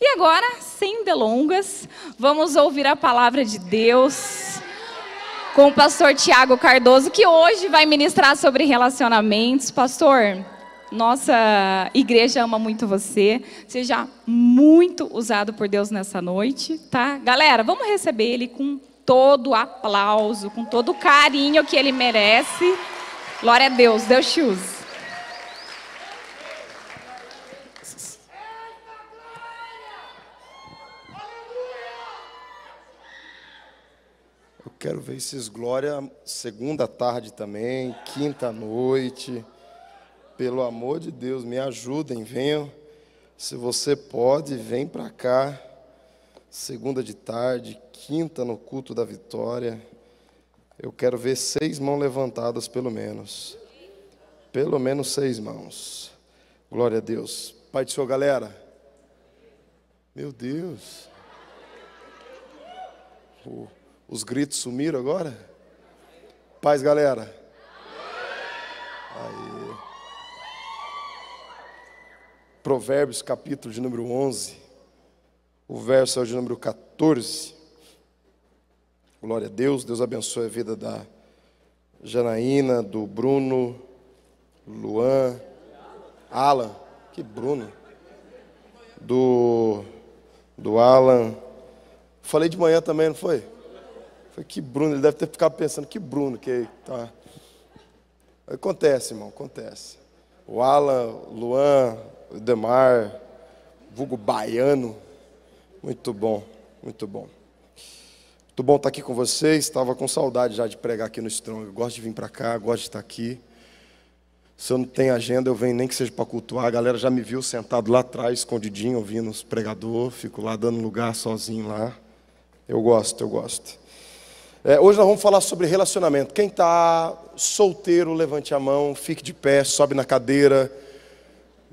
E agora, sem delongas, vamos ouvir a palavra de Deus com o pastor Tiago Cardoso, que hoje vai ministrar sobre relacionamentos. Pastor, nossa igreja ama muito você. Seja muito usado por Deus nessa noite, tá? Galera, vamos receber ele com todo o aplauso, com todo o carinho que ele merece. Glória a Deus, Deus te use. Quero ver esses glória segunda tarde também, quinta noite. Pelo amor de Deus, me ajudem, venham. Se você pode, vem para cá. Segunda de tarde, quinta no culto da vitória. Eu quero ver seis mãos levantadas, pelo menos. Pelo menos seis mãos. Glória a Deus. Pai do Senhor, galera. Meu Deus. Oh. Os gritos sumiram agora? Paz, galera. Aí. Provérbios, capítulo de número 11. O verso é o de número 14. Glória a Deus. Deus abençoe a vida da Janaína, do Bruno, Luan, Alan. Que Bruno? Do, do Alan. Falei de manhã também, não foi? Foi que Bruno, ele deve ter ficado pensando, que Bruno que tá. Acontece, irmão, acontece. O Alan, Luan, o Demar, vulgo baiano. Muito bom, muito bom. Muito bom estar aqui com vocês. Estava com saudade já de pregar aqui no Strong. Eu gosto de vir para cá, gosto de estar aqui. Se eu não tenho agenda, eu venho nem que seja para cultuar. A galera já me viu sentado lá atrás, escondidinho, ouvindo os pregadores. Fico lá dando lugar sozinho lá. Eu gosto, eu gosto. É, hoje nós vamos falar sobre relacionamento. Quem está solteiro, levante a mão, fique de pé, sobe na cadeira.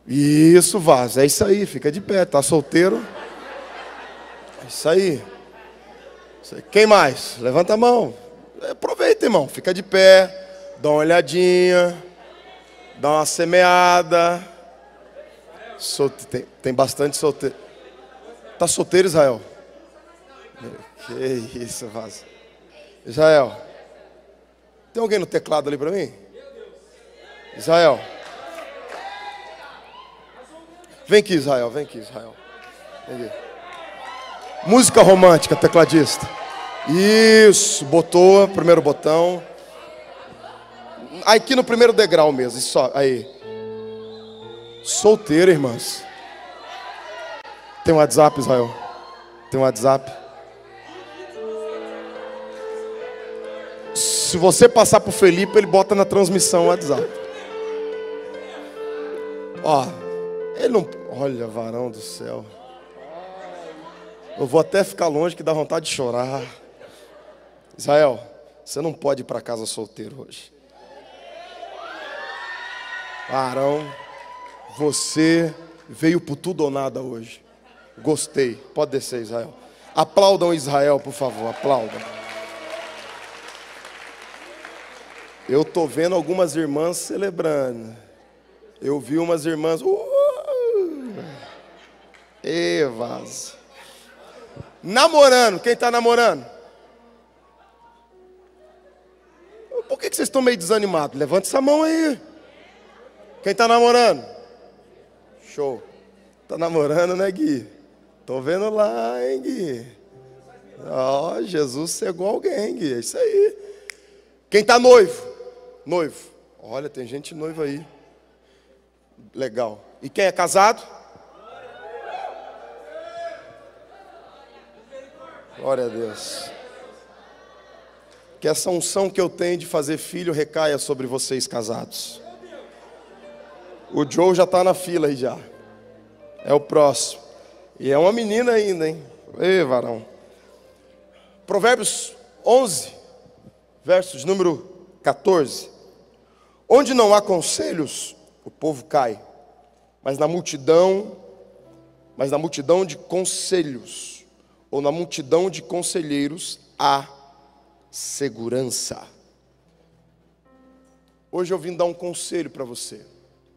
Isso, vaza. É isso aí, fica de pé. Está solteiro? É isso aí. Quem mais? Levanta a mão. Aproveita, irmão. Fica de pé. Dá uma olhadinha. Dá uma semeada. Solte... Tem, tem bastante solteiro. Está solteiro, Israel? Que isso, vaza. Israel. Tem alguém no teclado ali para mim? Israel. Vem aqui, Israel. Vem aqui, Israel. Vem aqui. Música romântica, tecladista. Isso, botou, primeiro botão. Aqui no primeiro degrau mesmo, só, aí. Solteiro, irmãs. Tem um WhatsApp, Israel? Tem um WhatsApp? Se você passar por Felipe, ele bota na transmissão o WhatsApp. Ó, ele não. Olha, varão do céu. Eu vou até ficar longe que dá vontade de chorar. Israel, você não pode ir para casa solteiro hoje. Varão, você veio por tudo ou nada hoje. Gostei. Pode descer, Israel. Aplaudam Israel, por favor. Aplaudam. Eu tô vendo algumas irmãs celebrando. Eu vi umas irmãs. Uh, Evas. Namorando. Quem está namorando? Por que, que vocês estão meio desanimados? Levante essa mão aí. Quem está namorando? Show. Está namorando, né, Gui? Tô vendo lá, hein, Gui? Ó, oh, Jesus cegou alguém, Gui. É isso aí. Quem está noivo? Noivo. Olha, tem gente noiva aí. Legal. E quem é casado? Glória a Deus. Que essa unção que eu tenho de fazer filho recaia sobre vocês casados. O Joe já está na fila aí já. É o próximo. E é uma menina ainda, hein? Ei, varão. Provérbios 11, versos número 14. Onde não há conselhos, o povo cai. Mas na multidão, mas na multidão de conselhos, ou na multidão de conselheiros, há segurança. Hoje eu vim dar um conselho para você.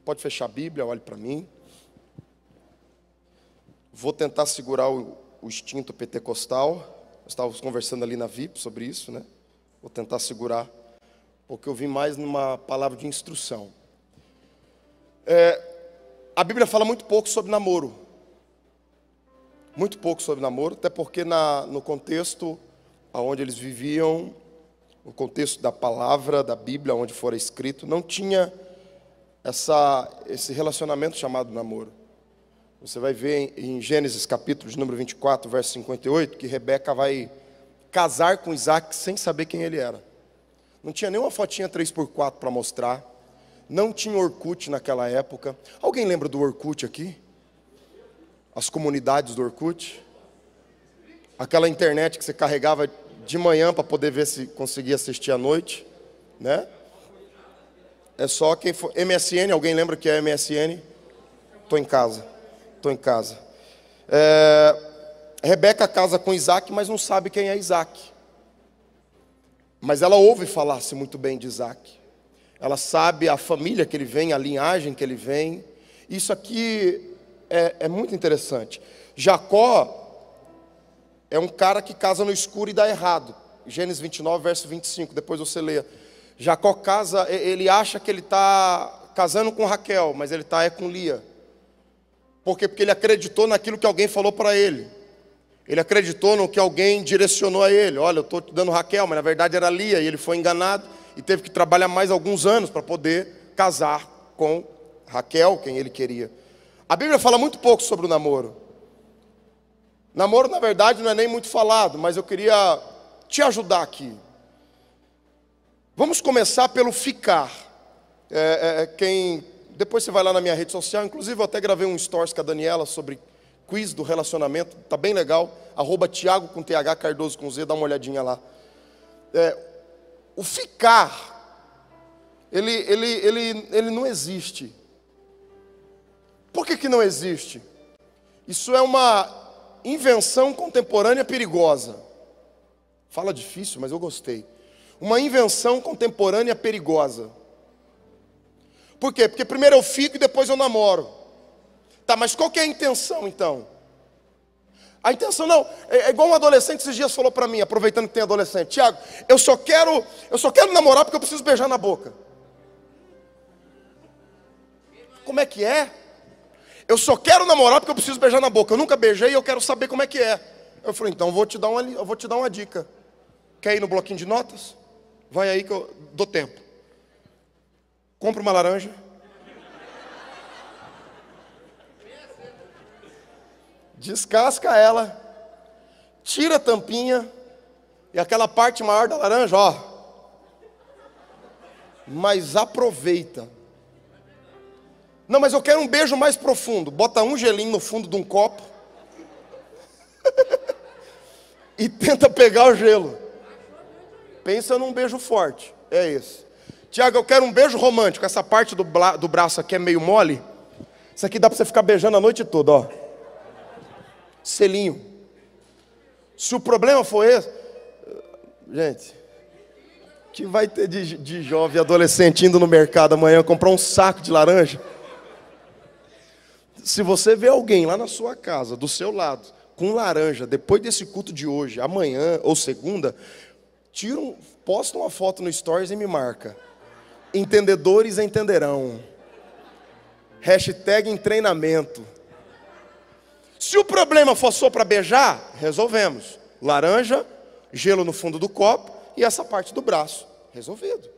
Pode fechar a Bíblia, olhe para mim. Vou tentar segurar o, o instinto pentecostal. Estávamos conversando ali na VIP sobre isso, né? Vou tentar segurar, porque eu vim mais numa palavra de instrução. É, a Bíblia fala muito pouco sobre namoro. Muito pouco sobre namoro, até porque na, no contexto onde eles viviam, no contexto da palavra, da Bíblia, onde fora escrito, não tinha essa, esse relacionamento chamado namoro. Você vai ver em, em Gênesis capítulo de número 24, verso 58, que Rebeca vai casar com Isaac sem saber quem ele era. Não tinha nenhuma fotinha 3x4 para mostrar. Não tinha Orkut naquela época. Alguém lembra do Orkut aqui? As comunidades do Orkut? Aquela internet que você carregava de manhã para poder ver se conseguia assistir à noite, né? É só quem for MSN, alguém lembra que é MSN? Estou em casa, estou em casa. É, Rebeca casa com Isaac, mas não sabe quem é Isaac. Mas ela ouve falar-se muito bem de Isaac. Ela sabe a família que ele vem, a linhagem que ele vem. Isso aqui é, é muito interessante. Jacó é um cara que casa no escuro e dá errado. Gênesis 29, verso 25, depois você lê. Jacó casa, ele acha que ele está casando com Raquel, mas ele está é com Lia. Por quê? Porque ele acreditou naquilo que alguém falou para ele. Ele acreditou no que alguém direcionou a ele. Olha, eu estou te dando Raquel, mas na verdade era Lia, e ele foi enganado e teve que trabalhar mais alguns anos para poder casar com Raquel, quem ele queria. A Bíblia fala muito pouco sobre o namoro. Namoro, na verdade, não é nem muito falado, mas eu queria te ajudar aqui. Vamos começar pelo ficar. É, é, é, quem depois você vai lá na minha rede social, inclusive eu até gravei um stories com a Daniela sobre quiz do relacionamento, tá bem legal. Arroba Thiago com TH Cardoso com Z, dá uma olhadinha lá. É, o ficar, ele, ele, ele, ele não existe. Por que, que não existe? Isso é uma invenção contemporânea perigosa. Fala difícil, mas eu gostei. Uma invenção contemporânea perigosa. Por quê? Porque primeiro eu fico e depois eu namoro. Tá, mas qual que é a intenção então? A intenção não, é, é igual um adolescente esses dias falou para mim, aproveitando que tem adolescente, Tiago, eu só quero, eu só quero namorar porque eu preciso beijar na boca. Como é que é? Eu só quero namorar porque eu preciso beijar na boca. Eu nunca beijei e eu quero saber como é que é. Eu falei, então vou te dar uma, eu vou te dar uma dica. Quer ir no bloquinho de notas? Vai aí que eu dou tempo. Compra uma laranja. Descasca ela. Tira a tampinha. E aquela parte maior da laranja, ó. Mas aproveita. Não, mas eu quero um beijo mais profundo. Bota um gelinho no fundo de um copo. e tenta pegar o gelo. Pensa num beijo forte. É esse. Tiago, eu quero um beijo romântico. Essa parte do, do braço aqui é meio mole. Isso aqui dá para você ficar beijando a noite toda, ó. Selinho. Se o problema for esse, gente, que vai ter de, de jovem adolescente indo no mercado amanhã comprar um saco de laranja? Se você vê alguém lá na sua casa, do seu lado, com laranja, depois desse culto de hoje, amanhã ou segunda, tira um, posta uma foto no Stories e me marca. Entendedores entenderão. Hashtag em treinamento. Se o problema for só para beijar, resolvemos. Laranja, gelo no fundo do copo e essa parte do braço. Resolvido.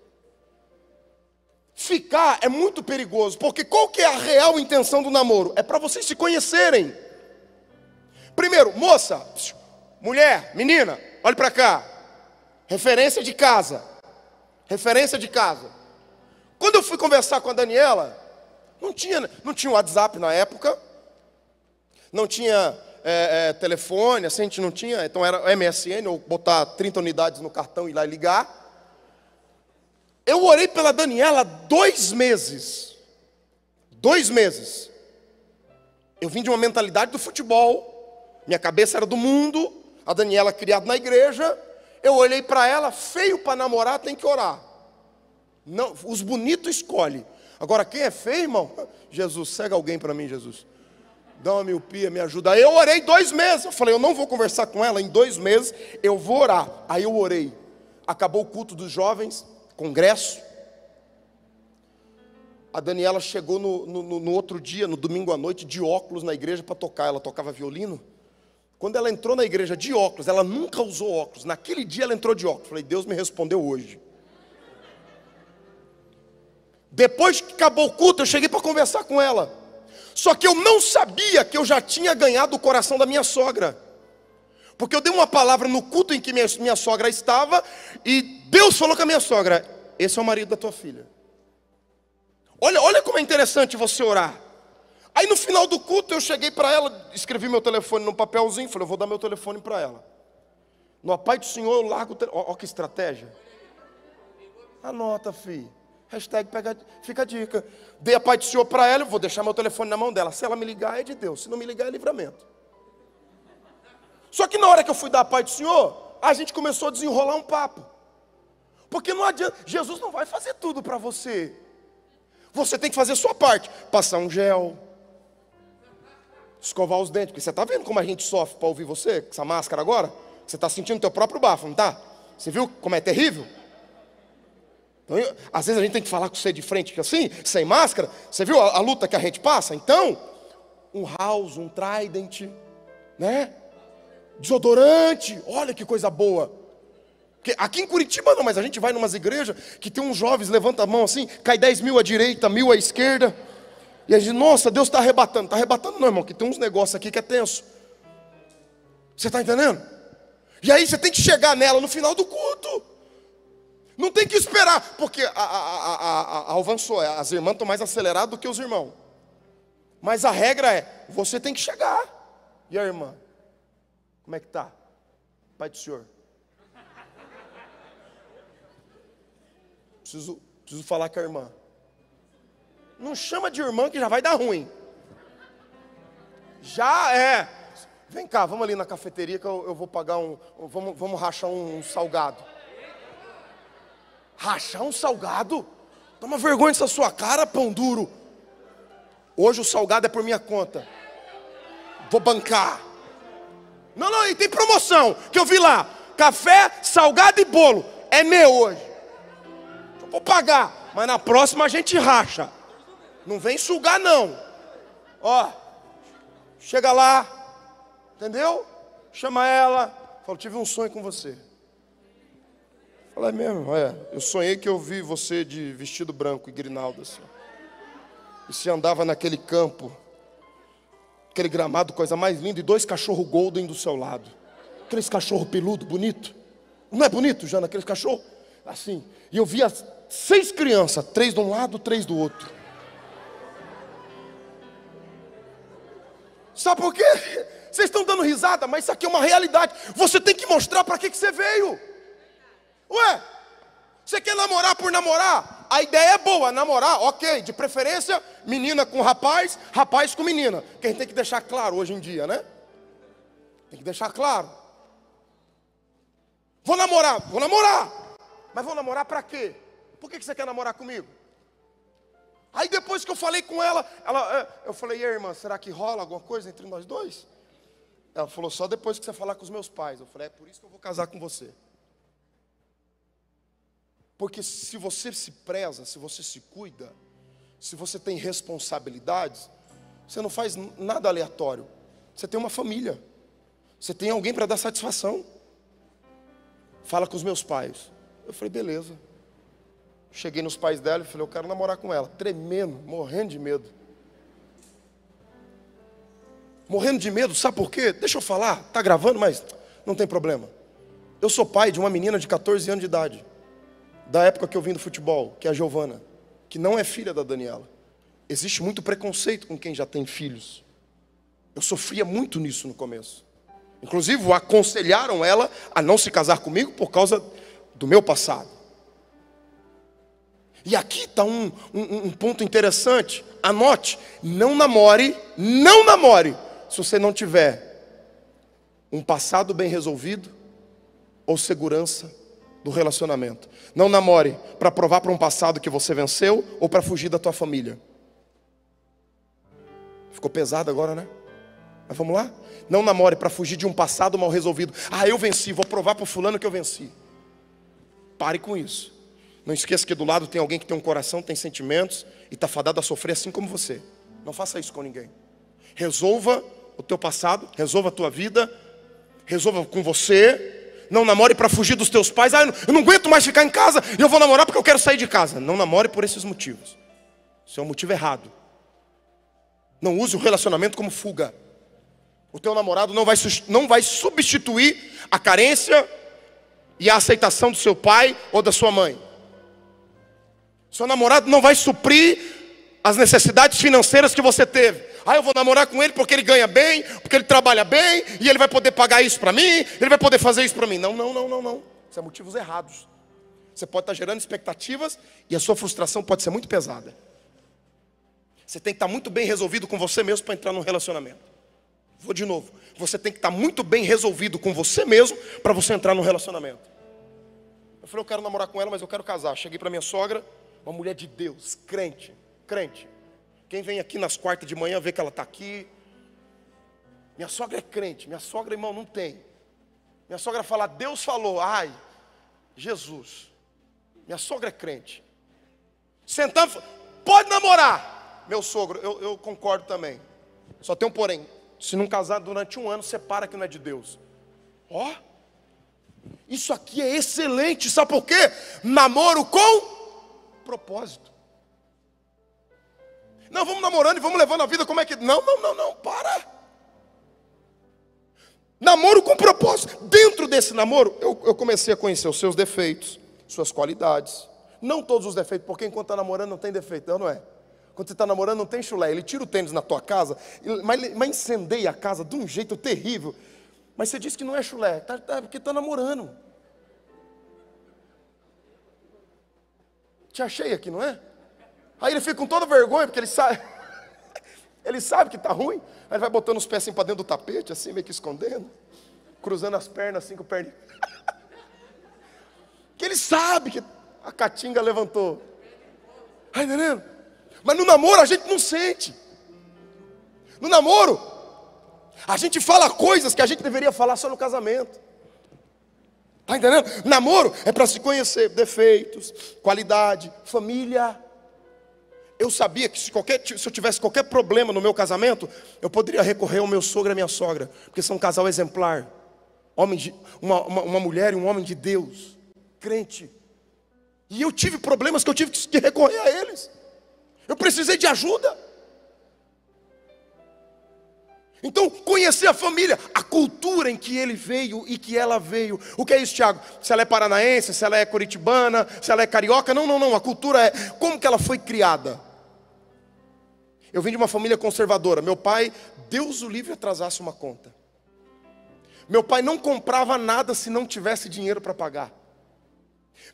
Ficar é muito perigoso, porque qual que é a real intenção do namoro? É para vocês se conhecerem. Primeiro, moça, mulher, menina, olhe para cá. Referência de casa. Referência de casa. Quando eu fui conversar com a Daniela, não tinha, não tinha WhatsApp na época, não tinha é, é, telefone, assim, a gente não tinha, então era MSN, ou botar 30 unidades no cartão e ir lá ligar. Eu orei pela Daniela dois meses. Dois meses. Eu vim de uma mentalidade do futebol. Minha cabeça era do mundo. A Daniela criada na igreja. Eu olhei para ela, feio para namorar tem que orar. Não, os bonitos escolhe. Agora quem é feio, irmão? Jesus, cega alguém para mim, Jesus. Dá uma miopia, me ajuda. Aí eu orei dois meses. Eu falei, eu não vou conversar com ela em dois meses, eu vou orar. Aí eu orei. Acabou o culto dos jovens, congresso. A Daniela chegou no, no, no outro dia, no domingo à noite, de óculos na igreja para tocar. Ela tocava violino. Quando ela entrou na igreja de óculos, ela nunca usou óculos. Naquele dia ela entrou de óculos. Falei, Deus me respondeu hoje. Depois que acabou o culto, eu cheguei para conversar com ela. Só que eu não sabia que eu já tinha ganhado o coração da minha sogra. Porque eu dei uma palavra no culto em que minha, minha sogra estava, e Deus falou com a minha sogra: Esse é o marido da tua filha. Olha, olha como é interessante você orar. Aí no final do culto eu cheguei para ela, escrevi meu telefone num papelzinho, falei, eu vou dar meu telefone para ela. No Pai do Senhor eu largo o telefone. Olha que estratégia. Anota, filho. Hashtag pega, fica a dica. Dei a paz do Senhor para ela, vou deixar meu telefone na mão dela. Se ela me ligar, é de Deus. Se não me ligar, é livramento. Só que na hora que eu fui dar a paz do Senhor, a gente começou a desenrolar um papo. Porque não adianta, Jesus não vai fazer tudo para você. Você tem que fazer a sua parte. Passar um gel, escovar os dentes. Porque você está vendo como a gente sofre para ouvir você, com essa máscara agora? Você está sentindo o teu próprio bafo, não está? Você viu como é terrível? Então, eu, às vezes a gente tem que falar com você de frente assim, sem máscara. Você viu a, a luta que a gente passa? Então, um house, um trident, né? Desodorante, olha que coisa boa. Porque aqui em Curitiba não, mas a gente vai em umas igrejas que tem uns jovens, levanta a mão assim, cai 10 mil à direita, mil à esquerda. E a gente, nossa, Deus está arrebatando. Está arrebatando não, irmão, que tem uns negócios aqui que é tenso. Você está entendendo? E aí você tem que chegar nela no final do culto. Não tem que esperar, porque a, a, a, avançou, as irmãs estão mais aceleradas do que os irmãos. Mas a regra é, você tem que chegar. E a irmã? Como é que tá? Pai do Senhor. Preciso, preciso falar com a irmã. Não chama de irmã que já vai dar ruim. Já é. Vem cá, vamos ali na cafeteria que eu, eu vou pagar um. Vamos, vamos rachar um, um salgado. Rachar um salgado? Toma vergonha dessa sua cara, pão duro. Hoje o salgado é por minha conta. Vou bancar. Não, não, e tem promoção que eu vi lá. Café, salgado e bolo. É meu hoje. Eu vou pagar. Mas na próxima a gente racha. Não vem sugar não. Ó, chega lá, entendeu? Chama ela. Fala, tive um sonho com você. Fala, é mesmo, é. Eu sonhei que eu vi você de vestido branco e grinalda assim. E você andava naquele campo, aquele gramado, coisa mais linda, e dois cachorros golden do seu lado. Aqueles cachorro peludo, bonito. Não é bonito, Jana, aqueles cachorros? Assim. E eu via seis crianças, três de um lado, três do outro. Sabe por quê? Vocês estão dando risada, mas isso aqui é uma realidade. Você tem que mostrar para que, que você veio. Ué, você quer namorar por namorar? A ideia é boa, namorar, ok, de preferência, menina com rapaz, rapaz com menina. Que a gente tem que deixar claro hoje em dia, né? Tem que deixar claro. Vou namorar, vou namorar. Mas vou namorar para quê? Por que você quer namorar comigo? Aí depois que eu falei com ela, ela é, eu falei, e aí, irmã, será que rola alguma coisa entre nós dois? Ela falou, só depois que você falar com os meus pais. Eu falei, é por isso que eu vou casar com você. Porque se você se preza, se você se cuida, se você tem responsabilidades, você não faz nada aleatório. Você tem uma família. Você tem alguém para dar satisfação. Fala com os meus pais. Eu falei, beleza. Cheguei nos pais dela e falei, eu quero namorar com ela. Tremendo, morrendo de medo. Morrendo de medo, sabe por quê? Deixa eu falar, tá gravando, mas não tem problema. Eu sou pai de uma menina de 14 anos de idade da época que eu vim do futebol, que é a Giovana, que não é filha da Daniela. Existe muito preconceito com quem já tem filhos. Eu sofria muito nisso no começo. Inclusive, aconselharam ela a não se casar comigo por causa do meu passado. E aqui está um, um, um, ponto interessante. Anote: não namore, não namore, se você não tiver um passado bem resolvido ou segurança do relacionamento. Não namore para provar para um passado que você venceu ou para fugir da tua família. Ficou pesado agora, né? Mas vamos lá? Não namore para fugir de um passado mal resolvido. Ah, eu venci, vou provar para fulano que eu venci. Pare com isso. Não esqueça que do lado tem alguém que tem um coração, tem sentimentos e está fadado a sofrer assim como você. Não faça isso com ninguém. Resolva o teu passado, resolva a tua vida, resolva com você. Não namore para fugir dos teus pais. Ah, eu não, eu não aguento mais ficar em casa eu vou namorar porque eu quero sair de casa. Não namore por esses motivos. Isso é um motivo errado. Não use o relacionamento como fuga. O teu namorado não vai, não vai substituir a carência e a aceitação do seu pai ou da sua mãe. Seu namorado não vai suprir as necessidades financeiras que você teve. Ah, eu vou namorar com ele porque ele ganha bem, porque ele trabalha bem, e ele vai poder pagar isso para mim, ele vai poder fazer isso para mim. Não, não, não, não, não. Isso é motivos errados. Você pode estar gerando expectativas e a sua frustração pode ser muito pesada. Você tem que estar muito bem resolvido com você mesmo para entrar num relacionamento. Vou de novo. Você tem que estar muito bem resolvido com você mesmo para você entrar num relacionamento. Eu falei, eu quero namorar com ela, mas eu quero casar. Cheguei para minha sogra, uma mulher de Deus, crente, crente. Quem vem aqui nas quartas de manhã vê que ela está aqui. Minha sogra é crente, minha sogra, irmão, não tem. Minha sogra fala, Deus falou, ai, Jesus. Minha sogra é crente. Sentamos, pode namorar meu sogro, eu, eu concordo também. Só tem um porém. Se não casar durante um ano, separa que não é de Deus. Ó, oh, isso aqui é excelente, sabe por quê? Namoro com propósito. Não, vamos namorando e vamos levando a vida como é que. Não, não, não, não, para. Namoro com propósito. Dentro desse namoro, eu, eu comecei a conhecer os seus defeitos, suas qualidades. Não todos os defeitos, porque enquanto está namorando não tem defeito, não, não é? Quando você está namorando, não tem chulé. Ele tira o tênis na tua casa, mas, mas incendeia a casa de um jeito terrível. Mas você diz que não é chulé, tá, tá, porque está namorando. Te achei aqui, não é? Aí ele fica com toda vergonha, porque ele sabe, ele sabe que está ruim. Aí ele vai botando os pés assim para dentro do tapete, assim, meio que escondendo, cruzando as pernas assim com o perninho. que ele sabe que a catinga levantou. Está entendendo? Mas no namoro a gente não sente. No namoro, a gente fala coisas que a gente deveria falar só no casamento. Está entendendo? Namoro é para se conhecer defeitos, qualidade, família. Eu sabia que se, qualquer, se eu tivesse qualquer problema no meu casamento, eu poderia recorrer ao meu sogro e à minha sogra, porque são um casal exemplar. Homem de, uma, uma, uma mulher e um homem de Deus, crente. E eu tive problemas que eu tive que recorrer a eles. Eu precisei de ajuda. Então, conhecer a família, a cultura em que ele veio e que ela veio. O que é isso, Tiago? Se ela é paranaense, se ela é curitibana, se ela é carioca? Não, não, não. A cultura é como que ela foi criada. Eu vim de uma família conservadora. Meu pai, Deus o livre, atrasasse uma conta. Meu pai não comprava nada se não tivesse dinheiro para pagar.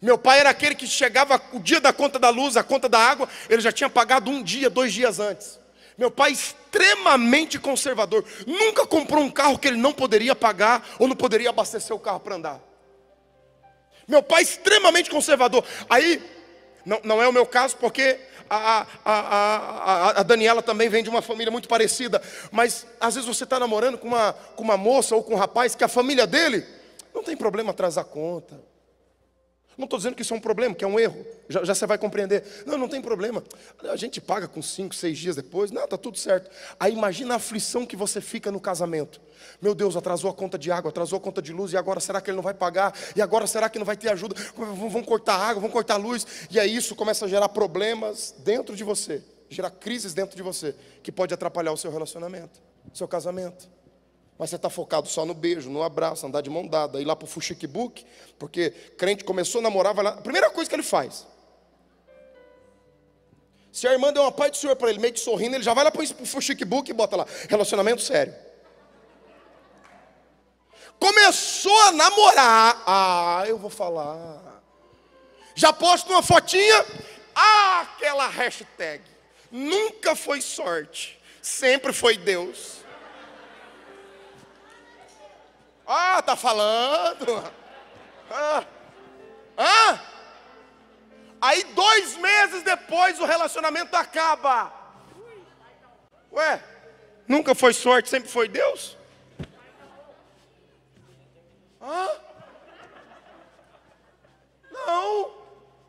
Meu pai era aquele que chegava o dia da conta da luz, a conta da água, ele já tinha pagado um dia, dois dias antes. Meu pai extremamente conservador, nunca comprou um carro que ele não poderia pagar ou não poderia abastecer o carro para andar. Meu pai extremamente conservador. Aí, não, não é o meu caso, porque a, a, a, a, Daniela também vem de uma família muito parecida. Mas às vezes você está namorando com uma, com uma moça ou com um rapaz que a família dele não tem problema atrasar conta. Não estou dizendo que isso é um problema, que é um erro. Já, já, você vai compreender. Não, não tem problema. A gente paga com cinco, seis dias depois. Não, está tudo certo. Aí imagina a aflição que você fica no casamento. Meu Deus, atrasou a conta de água, atrasou a conta de luz, e agora será que ele não vai pagar? E agora será que não vai ter ajuda? Vão cortar água, vão cortar luz. E aí isso começa a gerar problemas dentro de você, gerar crises dentro de você, que pode atrapalhar o seu relacionamento, seu casamento. Mas você está focado só no beijo, no abraço, andar de mão dada, ir lá para o fuxiquebook, porque crente começou a namorar, vai lá. A primeira coisa que ele faz. Se a irmã deu uma paz do Senhor para ele, meio que sorrindo, ele já vai lá para o fuxiquebook e bota lá, relacionamento sério. Começou a namorar, ah, eu vou falar. Já posto uma fotinha, ah, aquela hashtag. Nunca foi sorte, sempre foi Deus. Ah, tá falando. Ah. Ah. Aí dois meses depois o relacionamento acaba. Ué, Nunca foi sorte, sempre foi Deus? Hã? Não.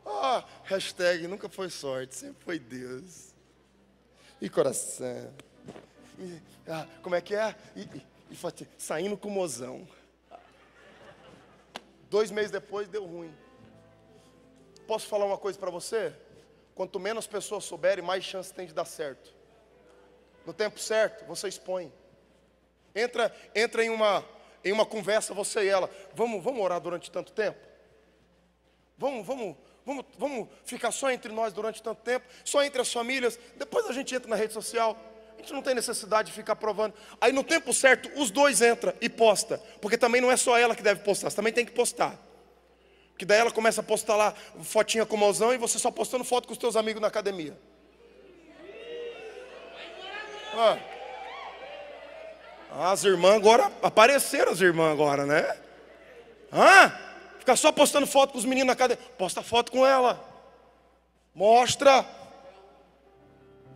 Ah, hashtag nunca foi sorte, sempre foi Deus. E coração. E, ah, como é que é? E, e, e saindo com o mozão. Dois meses depois deu ruim. Posso falar uma coisa para você? Quanto menos pessoas souberem, mais chance tem de dar certo. No tempo certo, você expõe. Entra, entra em uma em uma conversa você e ela. Vamos, vamos orar durante tanto tempo? Vamos, vamos, vamos, vamos ficar só entre nós durante tanto tempo, só entre as famílias. Depois a gente entra na rede social. Gente não tem necessidade de ficar provando. Aí no tempo certo, os dois entram e posta, porque também não é só ela que deve postar, você também tem que postar. Que daí ela começa a postar lá fotinha com o mozão e você só postando foto com os teus amigos na academia. Ah. As irmãs agora, apareceram as irmãs agora, né? Hã? Ficar só postando foto com os meninos na academia. Posta foto com ela. Mostra.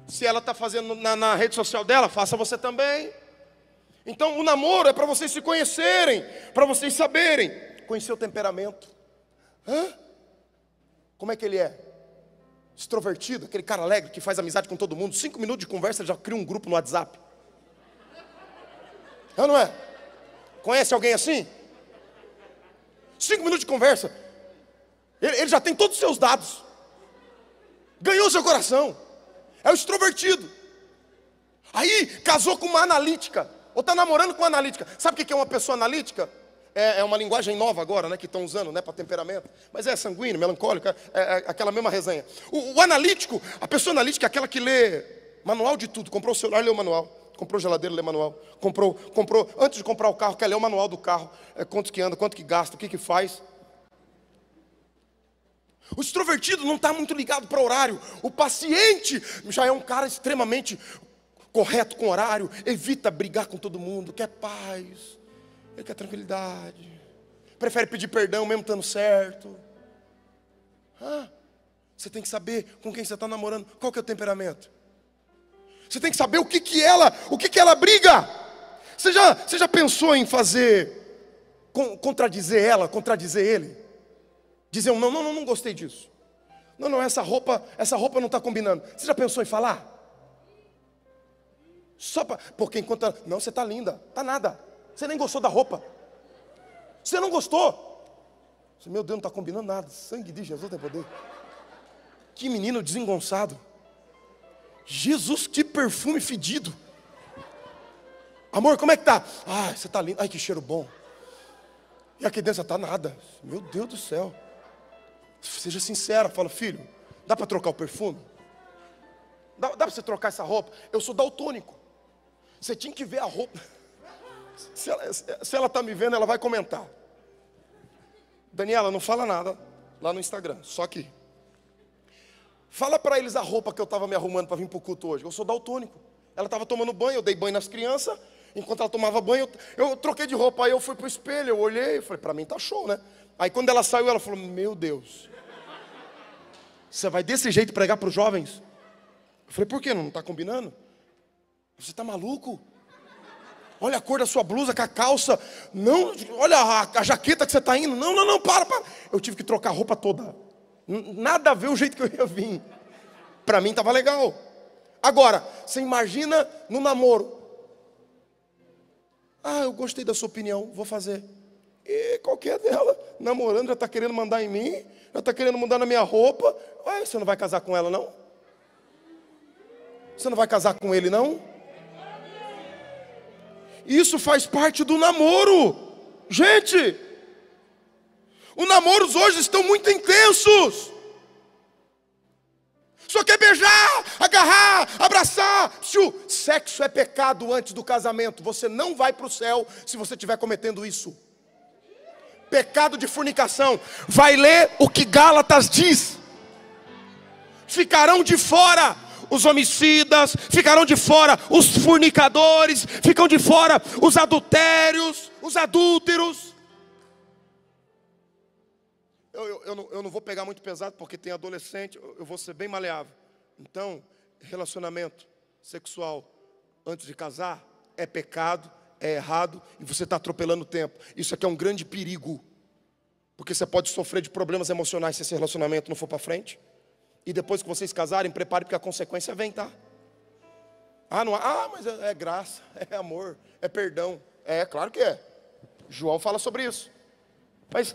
Se ela está fazendo na, na, rede social dela, faça você também. Então o namoro é para vocês se conhecerem, para vocês saberem. Conhecer o temperamento. Hã? Como é que ele é? Extrovertido, aquele cara alegre que faz amizade com todo mundo. Cinco minutos de conversa já cria um grupo no WhatsApp. É não é? Conhece alguém assim? Cinco minutos de conversa. Ele, ele já tem todos os seus dados. Ganhou seu coração. É o extrovertido. Aí casou com uma analítica. Ou está namorando com uma analítica. Sabe o que é uma pessoa analítica? É, é uma linguagem nova agora, né? Que estão usando, né? Para temperamento. Mas é sanguíneo, melancólico, é, é, aquela mesma resenha. O, o analítico, a pessoa analítica é aquela que lê manual de tudo. Comprou o celular, lê o manual comprou geladeira, lê manual. Comprou, comprou, antes de comprar o carro, quer ler o manual do carro. É, quanto que anda, quanto que gasta, o que que faz. O extrovertido não está muito ligado para horário. O paciente já é um cara extremamente correto com horário, evita brigar com todo mundo, quer paz, ele quer tranquilidade, prefere pedir perdão mesmo estando certo. Ah, você tem que saber com quem você está namorando, qual que é o temperamento. Você tem que saber o que, que ela, o que, que ela briga. Você já, você já pensou em fazer, contradizer ela, contradizer ele? Dizer um não, não, não, não gostei disso. Não, não, essa roupa, essa roupa não está combinando. Você já pensou em falar? Só para, porque enquanto não, você está linda, tá nada. Você nem gostou da roupa. Você não gostou. Você, meu Deus, não está combinando nada. Sangue de Jesus tem poder. Que menino desengonçado. Jesus, que perfume fedido. Amor, como é que tá? Ai, você tá lindo. Ai, que cheiro bom. E aqui dentro está nada. Meu Deus do céu. Seja sincera, fala, filho, dá para trocar o perfume? Dá, dá para você trocar essa roupa? Eu sou daltônico. Você tinha que ver a roupa. Se ela está me vendo, ela vai comentar. Daniela, não fala nada lá no Instagram, só aqui. Fala para eles a roupa que eu estava me arrumando para vir para o culto hoje. Eu sou daltônico. Ela estava tomando banho, eu dei banho nas crianças. Enquanto ela tomava banho, eu, eu troquei de roupa. Aí eu fui para o espelho, eu olhei, eu falei, para mim tá show, né? Aí quando ela saiu, ela falou, meu Deus, você vai desse jeito pregar para os jovens? Eu falei, por que? Não está combinando? Você está maluco? Olha a cor da sua blusa com a calça. Não, olha a, a jaqueta que você está indo. Não, não, não, para, para. Eu tive que trocar a roupa toda. Nada a ver o jeito que eu ia vir. Para mim estava legal. Agora, você imagina no namoro. Ah, eu gostei da sua opinião, vou fazer. E qualquer dela, namorando, já está querendo mandar em mim, já está querendo mudar na minha roupa. Ué, você não vai casar com ela, não? Você não vai casar com ele, não? Isso faz parte do namoro. Gente, os namoros hoje estão muito intensos. Só quer beijar, agarrar, abraçar. Sexo é pecado antes do casamento. Você não vai para o céu se você estiver cometendo isso. Pecado de fornicação. Vai ler o que Gálatas diz. Ficarão de fora os homicidas, ficarão de fora os fornicadores, ficam de fora os adultérios, os adúlteros. Eu, eu, eu, não, eu não vou pegar muito pesado porque tem adolescente, eu, eu vou ser bem maleável. Então, relacionamento sexual antes de casar é pecado, é errado e você está atropelando o tempo. Isso aqui é um grande perigo. Porque você pode sofrer de problemas emocionais se esse relacionamento não for para frente. E depois que vocês casarem, prepare porque a consequência vem, tá? Ah, não, ah mas é, é graça, é amor, é perdão. É, claro que é. João fala sobre isso. Mas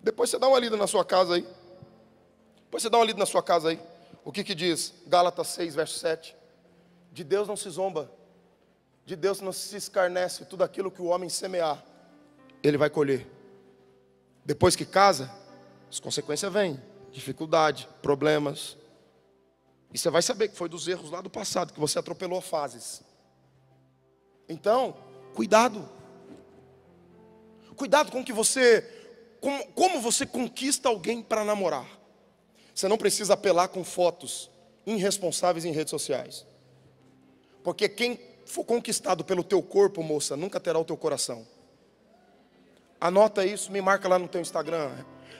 depois você dá uma lida na sua casa aí. Depois você dá uma lida na sua casa aí. O que que diz? Gálatas 6, verso 7. De Deus não se zomba. De Deus não se escarnece. Tudo aquilo que o homem semear, ele vai colher. Depois que casa, as consequências vêm. Dificuldade, problemas. E você vai saber que foi dos erros lá do passado, que você atropelou fases. Então, cuidado. Cuidado com que você, como, como você conquista alguém para namorar. Você não precisa apelar com fotos irresponsáveis em redes sociais. Porque quem for conquistado pelo teu corpo, moça, nunca terá o teu coração. Anota isso, me marca lá no teu Instagram.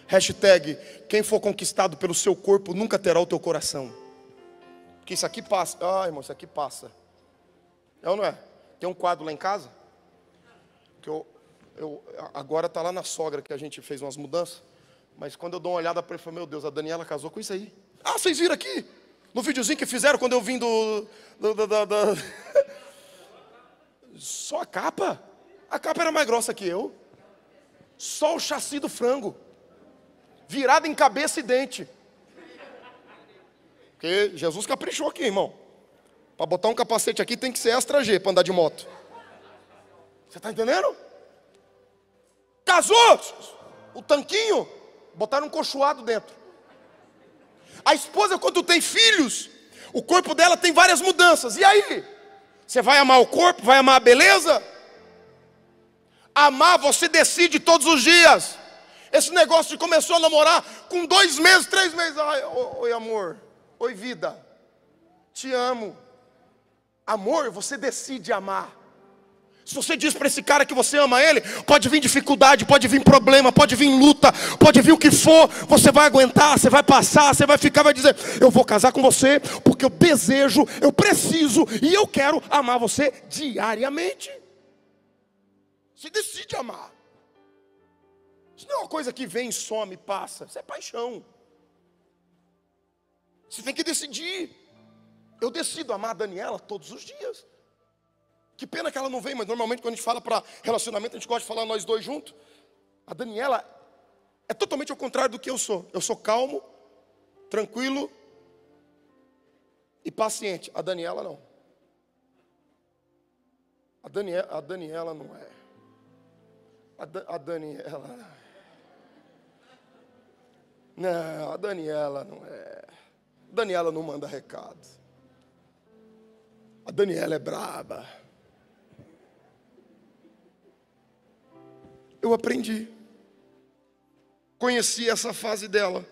Hashtag, quem for conquistado pelo seu corpo nunca terá o teu coração. Porque isso aqui passa. Ah, irmão, isso aqui passa. É ou não é? Tem um quadro lá em casa. Que eu, eu agora está lá na sogra que a gente fez umas mudanças. Mas quando eu dou uma olhada para ele, eu falo, meu Deus, a Daniela casou com isso aí. Ah, vocês viram aqui? No videozinho que fizeram quando eu vim do. do, do, do. Só a capa? A capa era mais grossa que eu. Só o chassi do frango. Virado em cabeça e dente. Porque Jesus caprichou aqui, irmão. Para botar um capacete aqui tem que ser extra G para andar de moto. Você está entendendo? Casou! O tanquinho, botaram um cochoado dentro. A esposa, quando tem filhos, o corpo dela tem várias mudanças. E aí? Você vai amar o corpo? Vai amar a beleza? Amar você decide todos os dias. Esse negócio de começou a namorar com dois meses, três meses. Ai, oi, amor. Oi, vida. Te amo. Amor, você decide amar. Se você diz para esse cara que você ama ele, pode vir dificuldade, pode vir problema, pode vir luta, pode vir o que for, você vai aguentar, você vai passar, você vai ficar, vai dizer: Eu vou casar com você porque eu desejo, eu preciso e eu quero amar você diariamente. Você decide amar. Isso não é uma coisa que vem, some, passa. Isso é paixão. Você tem que decidir. Eu decido amar a Daniela todos os dias. Que pena que ela não vem, mas normalmente quando a gente fala para relacionamento, a gente gosta de falar nós dois juntos. A Daniela é totalmente ao contrário do que eu sou. Eu sou calmo, tranquilo e paciente. A Daniela não. A Daniela, a Daniela não é. A, da, a Daniela. Não, a Daniela não é. A Daniela não manda recado. A Daniela é braba. Eu aprendi. Conheci essa fase dela.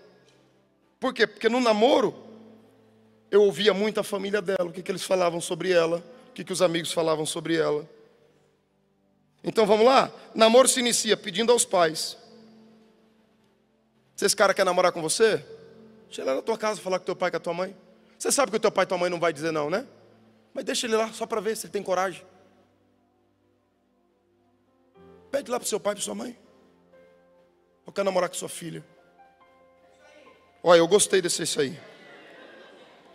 Por quê? Porque no namoro, eu ouvia muito a família dela, o que, que eles falavam sobre ela, o que, que os amigos falavam sobre ela. Então vamos lá? Namoro se inicia pedindo aos pais. Se esse cara quer namorar com você, chega lá na tua casa falar com teu pai e com a tua mãe. Você sabe que o teu pai e tua mãe não vai dizer não, né? Mas deixa ele lá só para ver se ele tem coragem. Pede lá para seu pai para sua mãe. Eu quero namorar com sua filha. Olha, eu gostei desse isso aí.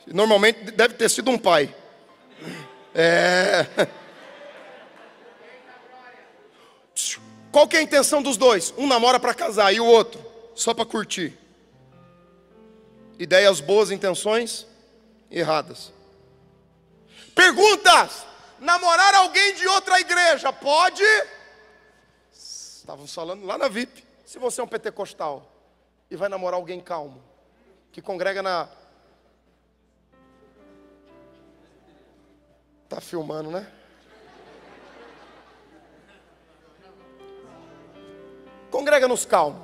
Normalmente deve ter sido um pai. É. Qual que é a intenção dos dois? Um namora para casar e o outro só para curtir. Ideias boas, intenções erradas. Perguntas: namorar alguém de outra igreja pode? Estávamos falando lá na VIP. Se você é um pentecostal e vai namorar alguém calmo, que congrega na. Tá filmando, né? Congrega nos calmos.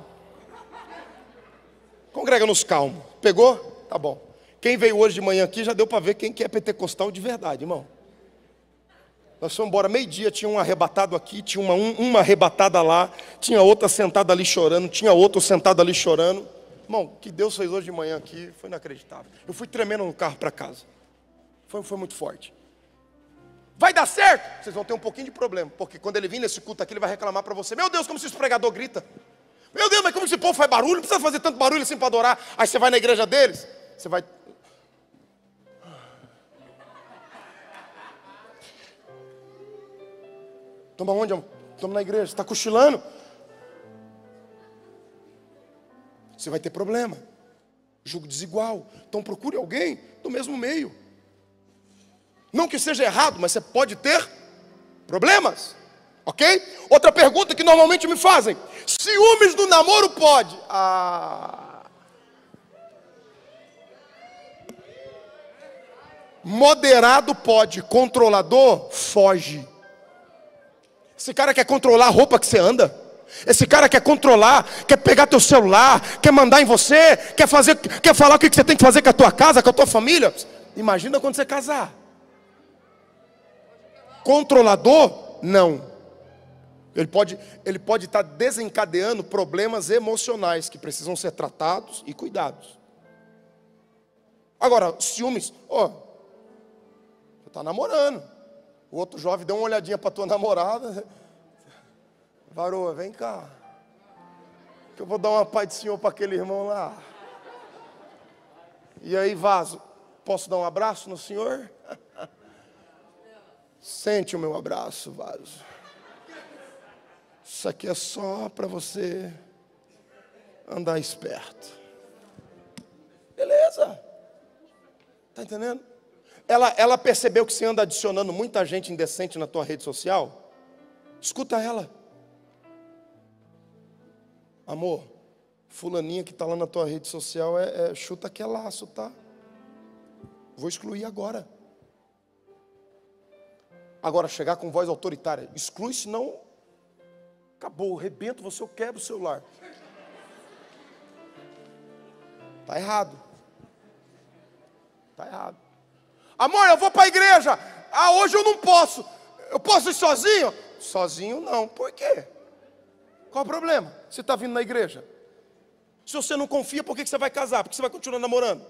Congrega nos calmos. Pegou? Tá bom. Quem veio hoje de manhã aqui já deu para ver quem que é pentecostal de verdade, irmão. Nós fomos embora meio-dia, tinha um arrebatado aqui, tinha uma, um, uma arrebatada lá, tinha outra sentada ali chorando, tinha outro sentado ali chorando. Irmão, o que Deus fez hoje de manhã aqui foi inacreditável. Eu fui tremendo no carro para casa. Foi, foi muito forte. Vai dar certo? Vocês vão ter um pouquinho de problema, porque quando ele vir nesse culto aqui, ele vai reclamar para você: Meu Deus, como se esse pregador grita. Meu Deus, mas como esse povo faz barulho? Não precisa fazer tanto barulho assim para adorar. Aí você vai na igreja deles, você vai. Toma onde? Estamos na igreja. Está cochilando? Você vai ter problema. Julgo desigual. Então procure alguém do mesmo meio. Não que seja errado, mas você pode ter problemas. Ok? Outra pergunta que normalmente me fazem: ciúmes do namoro pode? Ah. Moderado pode, controlador foge. Esse cara quer controlar a roupa que você anda. Esse cara quer controlar, quer pegar teu celular, quer mandar em você, quer fazer, quer falar o que você tem que fazer com a tua casa, com a tua família. Imagina quando você casar. Controlador? Não. Ele pode, ele pode estar desencadeando problemas emocionais que precisam ser tratados e cuidados. Agora, ciúmes, ó, oh, você está namorando. O outro jovem deu uma olhadinha para tua namorada. Varoa, vem cá. Que eu vou dar uma paz do Senhor para aquele irmão lá. E aí, vaso, posso dar um abraço no Senhor? Sente o meu abraço, vaso. Isso aqui é só para você andar esperto. Beleza. Está entendendo? Ela, ela percebeu que você anda adicionando muita gente indecente na tua rede social? Escuta ela. Amor, fulaninha que está lá na tua rede social é, é chuta que é laço, tá? Vou excluir agora. Agora, chegar com voz autoritária, exclui, senão acabou, rebento você, eu quebro o celular. Está errado. Está errado. Amor, eu vou para a igreja. Ah, hoje eu não posso. Eu posso ir sozinho? Sozinho não. Por quê? Qual o problema? Você está vindo na igreja? Se você não confia, por que você vai casar? Porque você vai continuar namorando?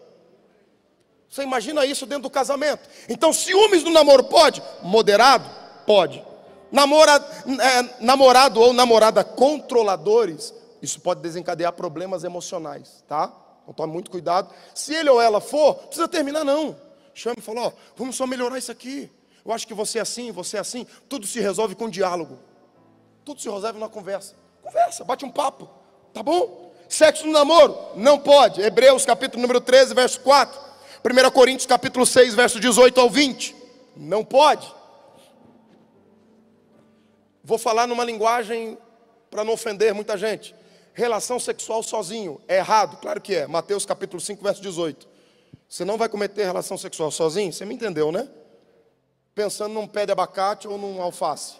Você imagina isso dentro do casamento? Então, ciúmes no namoro pode? Moderado? Pode. Namora, é, namorado ou namorada controladores, isso pode desencadear problemas emocionais, tá? Então tome muito cuidado. Se ele ou ela for, precisa terminar não. Chama e fala, ó, vamos só melhorar isso aqui. Eu acho que você é assim, você é assim. Tudo se resolve com diálogo. Tudo se resolve numa conversa. Conversa, bate um papo, tá bom? Sexo no namoro? Não pode. Hebreus capítulo número 13, verso 4. 1 Coríntios capítulo 6, verso 18 ao 20. Não pode. Vou falar numa linguagem para não ofender muita gente. Relação sexual sozinho é errado? Claro que é. Mateus capítulo 5, verso 18. Você não vai cometer relação sexual sozinho? Você me entendeu, né? Pensando num pé de abacate ou num alface.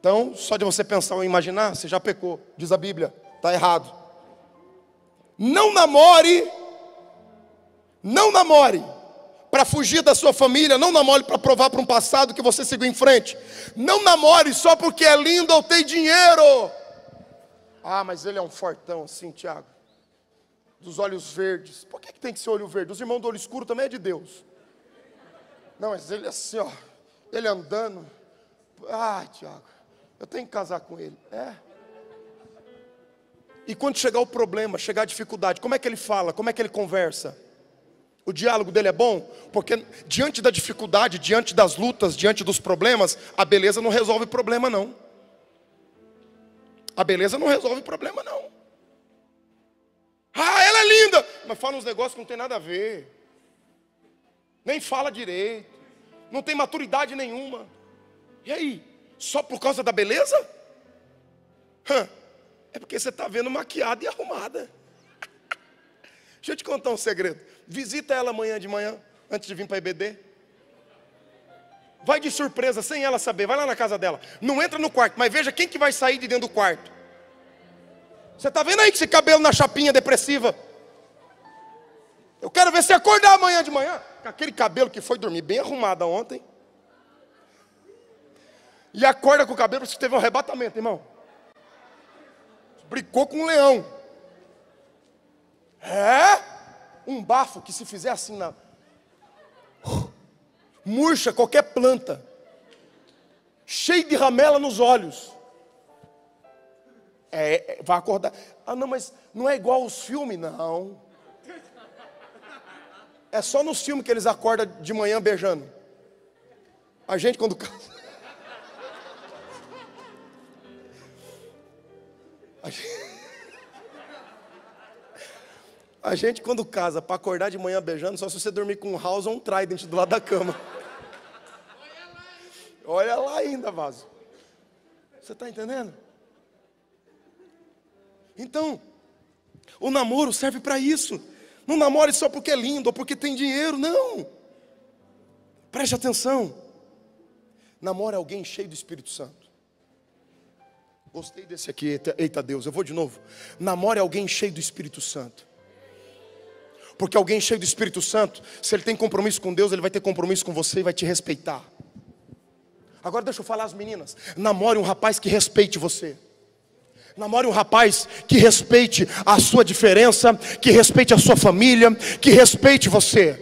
Então, só de você pensar ou imaginar, você já pecou. Diz a Bíblia, está errado. Não namore, não namore para fugir da sua família, não namore para provar para um passado que você seguiu em frente. Não namore só porque é lindo ou tem dinheiro. Ah, mas ele é um fortão assim, Tiago. Dos olhos verdes. Por que, que tem que ser olho verde? Os irmãos do olho escuro também é de Deus. Não, mas ele é assim, ó. Ele andando. Ah, Tiago, eu tenho que casar com ele. É. E quando chegar o problema, chegar a dificuldade, como é que ele fala? Como é que ele conversa? O diálogo dele é bom, porque diante da dificuldade, diante das lutas, diante dos problemas, a beleza não resolve problema não. A beleza não resolve problema não. Ah, ela é linda, mas fala uns negócios que não tem nada a ver. Nem fala direito. Não tem maturidade nenhuma. E aí? Só por causa da beleza? Hã, é porque você está vendo maquiada e arrumada. Deixa eu te contar um segredo. Visita ela amanhã de manhã, antes de vir para a IBD. Vai de surpresa, sem ela saber. Vai lá na casa dela. Não entra no quarto, mas veja quem que vai sair de dentro do quarto. Você está vendo aí que esse cabelo na chapinha depressiva? Eu quero ver você acordar amanhã de manhã com aquele cabelo que foi dormir bem arrumado ontem. E acorda com o cabelo, porque teve um arrebatamento, irmão. Bricou com um leão. É? Um bafo que se fizer assim na. Murcha qualquer planta. cheio de ramela nos olhos. É, é, vai acordar. Ah, não, mas não é igual os filmes, não. É só nos filmes que eles acordam de manhã beijando. A gente quando casa. A gente, a gente quando casa, para acordar de manhã beijando, só se você dormir com um house ou um trident do lado da cama. Olha lá ainda, vaso. Você está entendendo? Então, o namoro serve para isso. Não namore só porque é lindo ou porque tem dinheiro, não. Preste atenção. Namore alguém cheio do Espírito Santo. Gostei desse aqui, eita, eita Deus, eu vou de novo. Namore alguém cheio do Espírito Santo. Porque alguém cheio do Espírito Santo, se ele tem compromisso com Deus, ele vai ter compromisso com você e vai te respeitar. Agora deixa eu falar às meninas. Namore um rapaz que respeite você. Namore um rapaz que respeite a sua diferença, que respeite a sua família, que respeite você.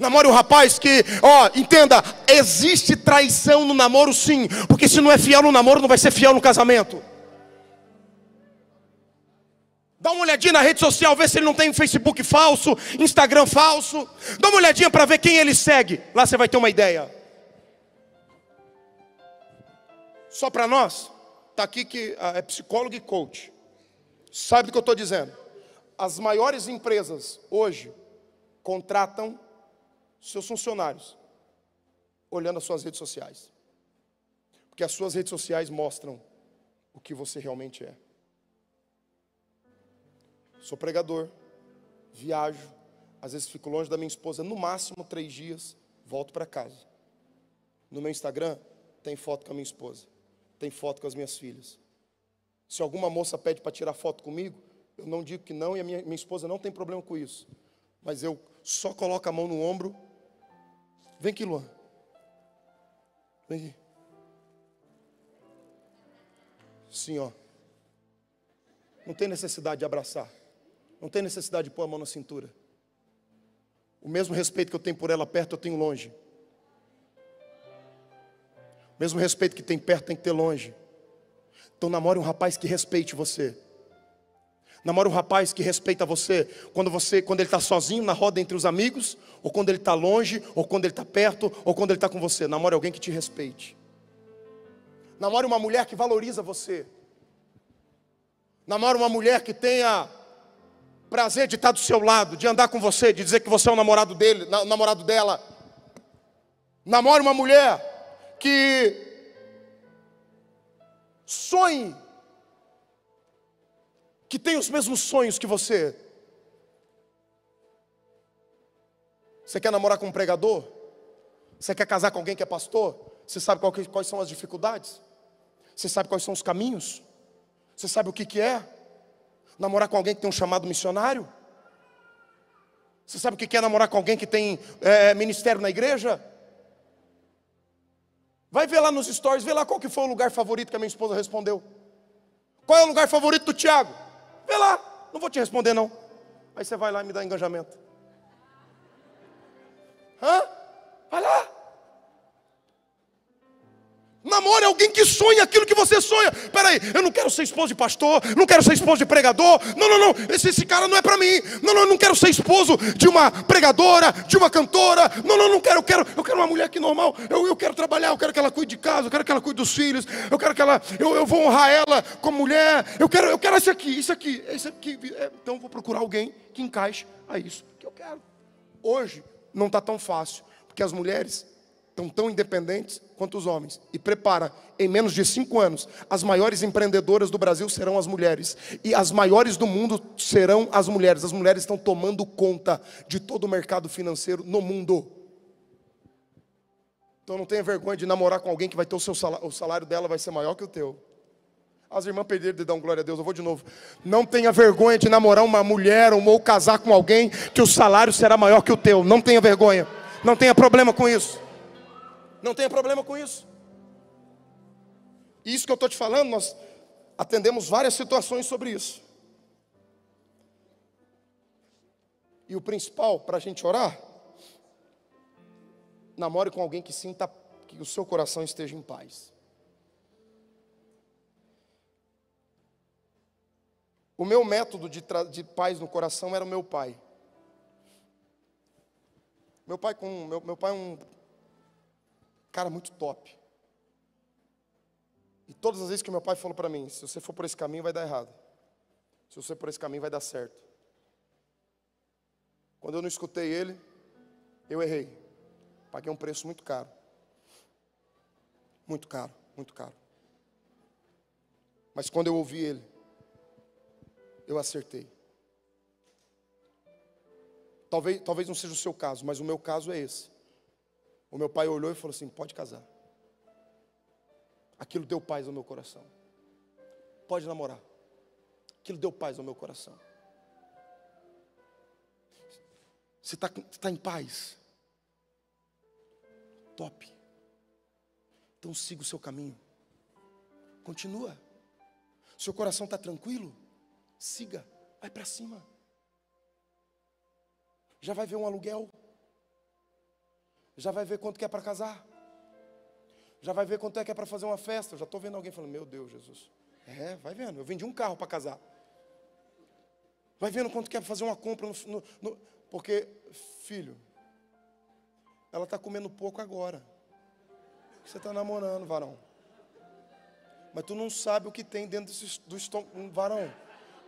Namore um rapaz que, ó, entenda, existe traição no namoro sim, porque se não é fiel no namoro, não vai ser fiel no casamento. Dá uma olhadinha na rede social, vê se ele não tem Facebook falso, Instagram falso. Dá uma olhadinha para ver quem ele segue. Lá você vai ter uma ideia. Só para nós está aqui que ah, é psicólogo e coach. Sabe do que eu estou dizendo? As maiores empresas hoje contratam seus funcionários olhando as suas redes sociais. Porque as suas redes sociais mostram o que você realmente é. Sou pregador, viajo, às vezes fico longe da minha esposa, no máximo três dias, volto para casa. No meu Instagram tem foto com a minha esposa tem foto com as minhas filhas. Se alguma moça pede para tirar foto comigo, eu não digo que não e a minha, minha esposa não tem problema com isso. Mas eu só coloco a mão no ombro. Vem aqui, Luan. Vem aqui. Sim, ó. Não tem necessidade de abraçar. Não tem necessidade de pôr a mão na cintura. O mesmo respeito que eu tenho por ela perto, eu tenho longe. Mesmo respeito que tem perto tem que ter longe. Então namore um rapaz que respeite você. Namore um rapaz que respeita você quando você, quando ele está sozinho na roda entre os amigos, ou quando ele está longe, ou quando ele está perto, ou quando ele está com você. Namore alguém que te respeite. Namore uma mulher que valoriza você. Namore uma mulher que tenha prazer de estar do seu lado, de andar com você, de dizer que você é o namorado dele, namorado dela. Namore uma mulher que sonhe, que tem os mesmos sonhos que você. Você quer namorar com um pregador? Você quer casar com alguém que é pastor? Você sabe quais são as dificuldades? Você sabe quais são os caminhos? Você sabe o que, que é? Namorar com alguém que tem um chamado missionário? Você sabe o que é namorar com alguém que tem é, ministério na igreja? Vai ver lá nos stories, vê lá qual que foi o lugar favorito que a minha esposa respondeu. Qual é o lugar favorito do Tiago? Vê lá, não vou te responder não. Aí você vai lá e me dá engajamento. Hã? Vai lá. Namore alguém que sonha aquilo que você sonha. Peraí, eu não quero ser esposo de pastor, não quero ser esposo de pregador. Não, não, não. Esse, esse cara não é para mim. Não, não, eu não quero ser esposo de uma pregadora, de uma cantora. Não, não, não quero. Eu quero, eu quero uma mulher que normal. Eu, eu quero trabalhar, eu quero que ela cuide de casa, eu quero que ela cuide dos filhos. Eu quero que ela, eu, eu vou honrar ela como mulher. Eu quero, eu quero isso aqui, isso aqui, isso aqui. É, então vou procurar alguém que encaixe a isso que eu quero. Hoje não está tão fácil, porque as mulheres estão tão independentes quanto os homens. E prepara, em menos de cinco anos, as maiores empreendedoras do Brasil serão as mulheres. E as maiores do mundo serão as mulheres. As mulheres estão tomando conta de todo o mercado financeiro no mundo. Então não tenha vergonha de namorar com alguém que vai ter o seu salário, o salário dela vai ser maior que o teu. As irmãs perderam de dar um glória a Deus, eu vou de novo. Não tenha vergonha de namorar uma mulher ou casar com alguém que o salário será maior que o teu. Não tenha vergonha. Não tenha problema com isso. Não tenha problema com isso. Isso que eu estou te falando, nós atendemos várias situações sobre isso. E o principal para a gente orar, namore com alguém que sinta que o seu coração esteja em paz. O meu método de, de paz no coração era o meu pai. Meu pai, com, meu, meu pai é um cara muito top. E todas as vezes que meu pai falou para mim: se você for por esse caminho, vai dar errado. Se você for por esse caminho, vai dar certo. Quando eu não escutei ele, eu errei. Paguei um preço muito caro. Muito caro, muito caro. Mas quando eu ouvi ele, eu acertei. Talvez, talvez não seja o seu caso, mas o meu caso é esse. O meu pai olhou e falou assim: pode casar. Aquilo deu paz ao meu coração. Pode namorar. Aquilo deu paz ao meu coração. Você está tá em paz? Top. Então siga o seu caminho. Continua. Seu coração está tranquilo? Siga. Vai para cima. Já vai ver um aluguel. Já vai ver quanto que é para casar. Já vai ver quanto é que é para fazer uma festa. Eu já estou vendo alguém falando, meu Deus, Jesus. É, vai vendo. Eu vendi um carro para casar. Vai vendo quanto quer fazer uma compra. No, no, no, porque, filho, ela está comendo pouco agora. Você está namorando, varão. Mas tu não sabe o que tem dentro desse, do estômago. Varão,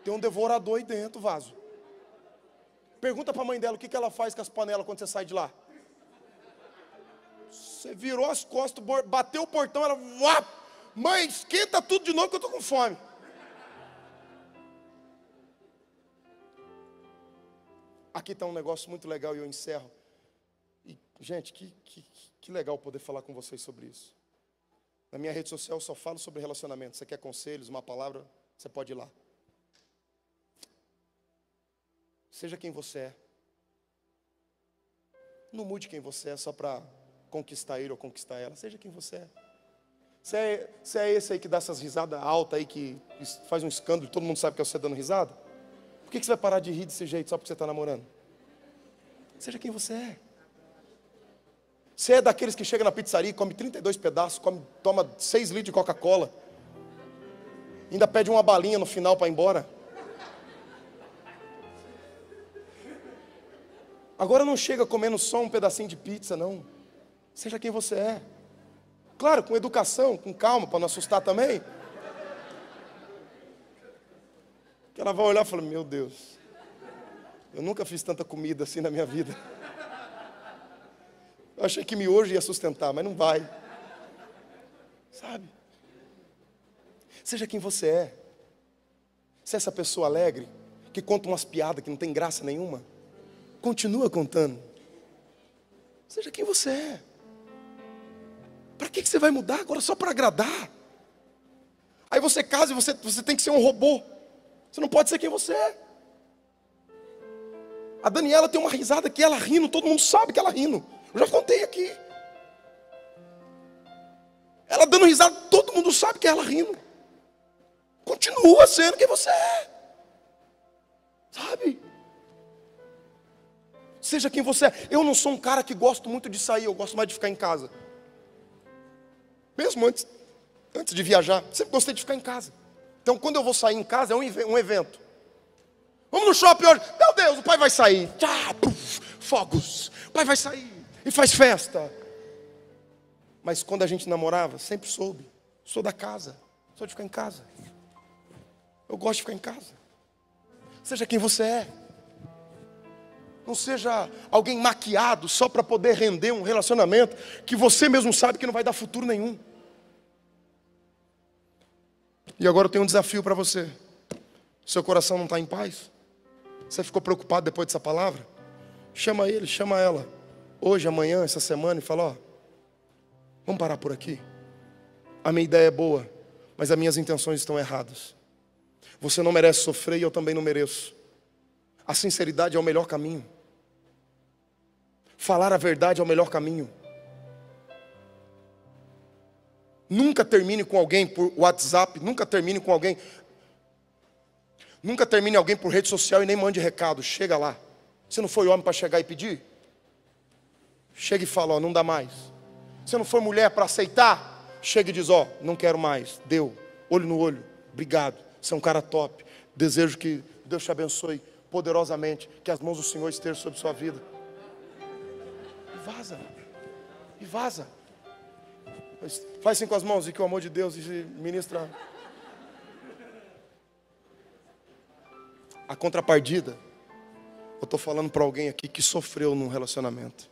tem um devorador aí dentro, vaso. Pergunta para a mãe dela o que, que ela faz com as panelas quando você sai de lá. Você virou as costas, bateu o portão, ela. Uá, mãe, esquenta tudo de novo que eu estou com fome. Aqui está um negócio muito legal e eu encerro. E, gente, que, que, que legal poder falar com vocês sobre isso. Na minha rede social eu só falo sobre relacionamento. Você quer conselhos, uma palavra, você pode ir lá. Seja quem você é. Não mude quem você é só para conquistar ele ou conquistar ela. Seja quem você é. Você é, você é esse aí que dá essas risadas altas aí, que faz um escândalo e todo mundo sabe que é você dando risada? Por que você vai parar de rir desse jeito só porque você está namorando? Seja quem você é. Você é daqueles que chega na pizzaria, come 32 pedaços, come, toma 6 litros de Coca-Cola, ainda pede uma balinha no final para ir embora. Agora não chega comendo só um pedacinho de pizza, não. Seja quem você é. Claro, com educação, com calma, para não assustar também. Que ela vai olhar e falar: Meu Deus, eu nunca fiz tanta comida assim na minha vida. Eu achei que miojo ia sustentar, mas não vai. Sabe? Seja quem você é. Se essa pessoa alegre, que conta umas piadas que não tem graça nenhuma, continua contando. Seja quem você é. Para que você vai mudar agora só para agradar? Aí você casa e você, você tem que ser um robô. Você não pode ser quem você é. A Daniela tem uma risada que ela rindo, todo mundo sabe que ela rindo. Eu já contei aqui. Ela dando risada, todo mundo sabe que ela rindo. Continua sendo quem você é. Sabe? Seja quem você é. Eu não sou um cara que gosto muito de sair, eu gosto mais de ficar em casa. Mesmo antes, antes de viajar, sempre gostei de ficar em casa. Então, quando eu vou sair em casa, é um evento. Vamos no shopping hoje. Meu Deus, o pai vai sair. Tchá, puf, fogos. O pai vai sair e faz festa. Mas quando a gente namorava, sempre soube. Sou da casa. Sou de ficar em casa. Eu gosto de ficar em casa. Seja quem você é. Não seja alguém maquiado só para poder render um relacionamento que você mesmo sabe que não vai dar futuro nenhum. E agora eu tenho um desafio para você. Seu coração não está em paz? Você ficou preocupado depois dessa palavra? Chama ele, chama ela. Hoje, amanhã, essa semana e fala: Ó, vamos parar por aqui. A minha ideia é boa, mas as minhas intenções estão erradas. Você não merece sofrer e eu também não mereço. A sinceridade é o melhor caminho. Falar a verdade é o melhor caminho. Nunca termine com alguém por WhatsApp, nunca termine com alguém. Nunca termine alguém por rede social e nem mande recado. Chega lá. Você não foi homem para chegar e pedir? Chega e fala, ó, não dá mais. Você não foi mulher para aceitar? Chega e diz, ó, não quero mais. Deu. Olho no olho. Obrigado. Você é um cara top. Desejo que Deus te abençoe poderosamente, que as mãos do Senhor estejam sobre sua vida. Vaza. E vaza. Faz assim com as mãos e que o amor de Deus ministra. A contrapartida, eu estou falando para alguém aqui que sofreu num relacionamento.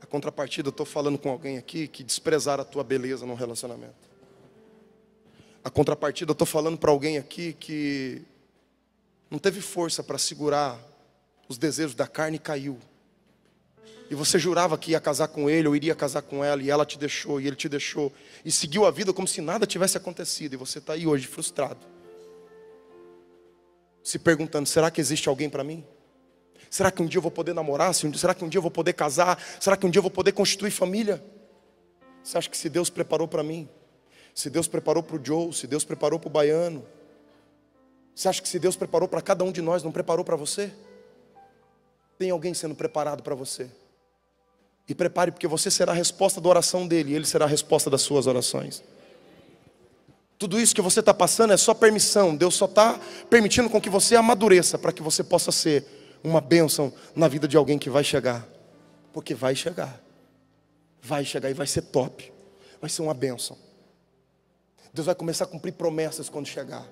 A contrapartida, eu estou falando com alguém aqui que desprezaram a tua beleza num relacionamento. A contrapartida, eu estou falando para alguém aqui que não teve força para segurar os desejos da carne e caiu. E você jurava que ia casar com ele ou iria casar com ela, e ela te deixou, e ele te deixou, e seguiu a vida como se nada tivesse acontecido, e você está aí hoje frustrado, se perguntando: será que existe alguém para mim? Será que um dia eu vou poder namorar? Será que um dia eu vou poder casar? Será que um dia eu vou poder constituir família? Você acha que se Deus preparou para mim, se Deus preparou para o Joe, se Deus preparou para o baiano, você acha que se Deus preparou para cada um de nós, não preparou para você? Tem alguém sendo preparado para você. E prepare, porque você será a resposta da oração dele, e ele será a resposta das suas orações. Tudo isso que você está passando é só permissão. Deus só está permitindo com que você amadureça para que você possa ser uma bênção na vida de alguém que vai chegar. Porque vai chegar. Vai chegar e vai ser top. Vai ser uma bênção. Deus vai começar a cumprir promessas quando chegar.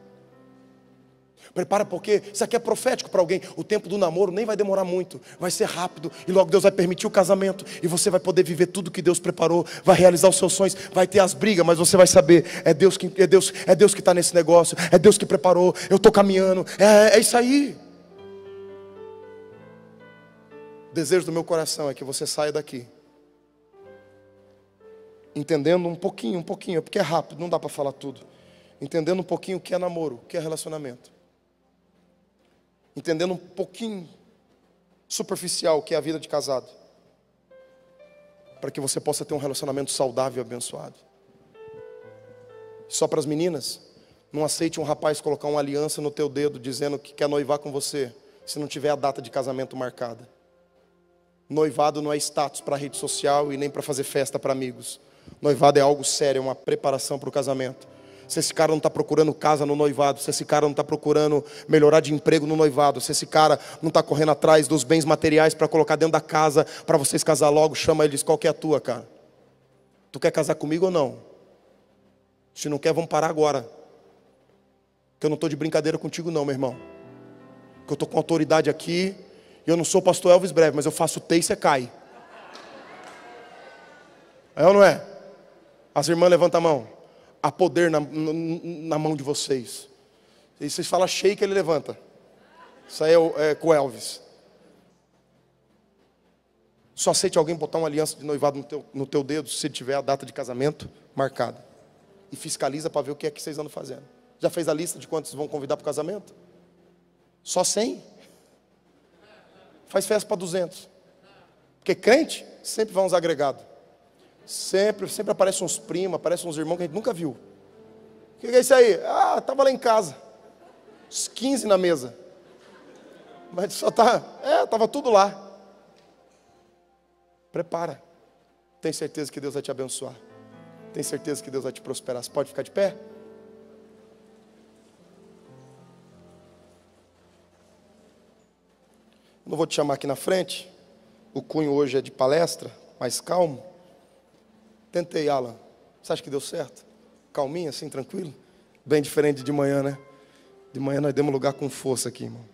Prepara porque isso aqui é profético para alguém. O tempo do namoro nem vai demorar muito, vai ser rápido e logo Deus vai permitir o casamento e você vai poder viver tudo que Deus preparou, vai realizar os seus sonhos, vai ter as brigas, mas você vai saber é Deus que é Deus é Deus que está nesse negócio, é Deus que preparou. Eu estou caminhando, é, é isso aí. O desejo do meu coração é que você saia daqui entendendo um pouquinho, um pouquinho, porque é rápido, não dá para falar tudo. Entendendo um pouquinho o que é namoro, o que é relacionamento entendendo um pouquinho superficial o que é a vida de casado, para que você possa ter um relacionamento saudável e abençoado. Só para as meninas, não aceite um rapaz colocar uma aliança no teu dedo dizendo que quer noivar com você, se não tiver a data de casamento marcada. Noivado não é status para rede social e nem para fazer festa para amigos. Noivado é algo sério, é uma preparação para o casamento se esse cara não está procurando casa no noivado, se esse cara não está procurando melhorar de emprego no noivado, se esse cara não está correndo atrás dos bens materiais para colocar dentro da casa para vocês casar logo, chama ele e diz: qual que é a tua, cara? Tu quer casar comigo ou não? Se não quer, vamos parar agora. Que eu não estou de brincadeira contigo, não, meu irmão. Que eu estou com autoridade aqui. E eu não sou pastor Elvis Breve, mas eu faço T e você cai. É ou não é? As irmãs levantam a mão há poder na, na, na mão de vocês. E vocês falam shake, ele levanta. Isso aí é, é com Elvis. Só aceite alguém botar uma aliança de noivado no teu, no teu dedo se tiver a data de casamento marcada. E fiscaliza para ver o que é que vocês andam fazendo. Já fez a lista de quantos vão convidar para o casamento? Só 100? Faz festa para 200. Porque crente sempre vai uns agregados. Sempre, sempre aparecem uns primos, aparecem uns irmãos que a gente nunca viu. O que é isso aí? Ah, estava lá em casa. Os 15 na mesa. Mas só tá. É, estava tudo lá. Prepara. Tem certeza que Deus vai te abençoar. Tem certeza que Deus vai te prosperar. Você pode ficar de pé? Não vou te chamar aqui na frente. O cunho hoje é de palestra, mais calmo. Tentei, Alan. Você acha que deu certo? Calminho, assim, tranquilo? Bem diferente de manhã, né? De manhã nós demos lugar com força aqui, irmão.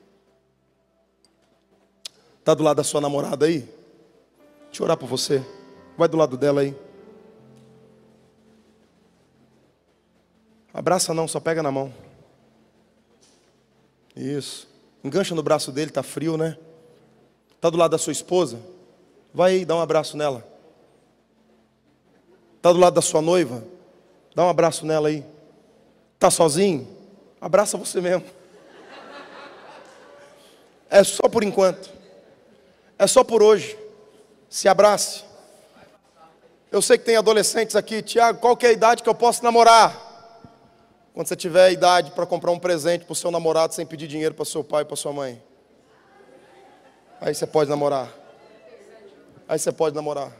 Está do lado da sua namorada aí? Deixa eu orar por você. Vai do lado dela aí. Abraça não, só pega na mão. Isso. Engancha no braço dele, tá frio, né? Tá do lado da sua esposa? Vai aí, dá um abraço nela. Está do lado da sua noiva? Dá um abraço nela aí. Está sozinho? Abraça você mesmo. É só por enquanto. É só por hoje. Se abrace. Eu sei que tem adolescentes aqui, Tiago, qual que é a idade que eu posso namorar? Quando você tiver a idade para comprar um presente para o seu namorado sem pedir dinheiro para seu pai e para sua mãe. Aí você pode namorar. Aí você pode namorar.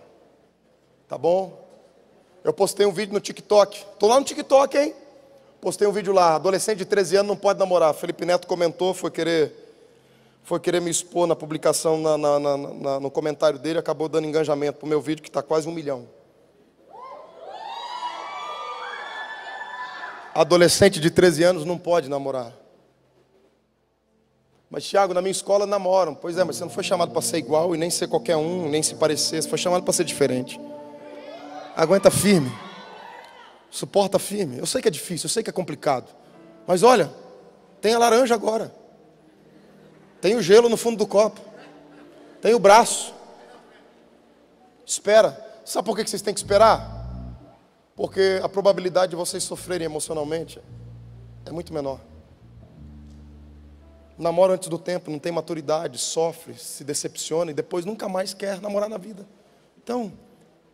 Tá bom? Eu postei um vídeo no TikTok. Estou lá no TikTok, hein? Postei um vídeo lá, adolescente de 13 anos não pode namorar. Felipe Neto comentou, foi querer, foi querer me expor na publicação, na, na, na, no comentário dele, acabou dando engajamento para o meu vídeo, que está quase um milhão. Adolescente de 13 anos não pode namorar. Mas, Tiago, na minha escola namoram. Pois é, mas você não foi chamado para ser igual e nem ser qualquer um, nem se parecer. Você foi chamado para ser diferente. Aguenta firme. Suporta firme. Eu sei que é difícil, eu sei que é complicado. Mas olha, tem a laranja agora. Tem o gelo no fundo do copo. Tem o braço. Espera. Sabe por que vocês têm que esperar? Porque a probabilidade de vocês sofrerem emocionalmente é muito menor namora antes do tempo, não tem maturidade, sofre, se decepciona e depois nunca mais quer namorar na vida. Então,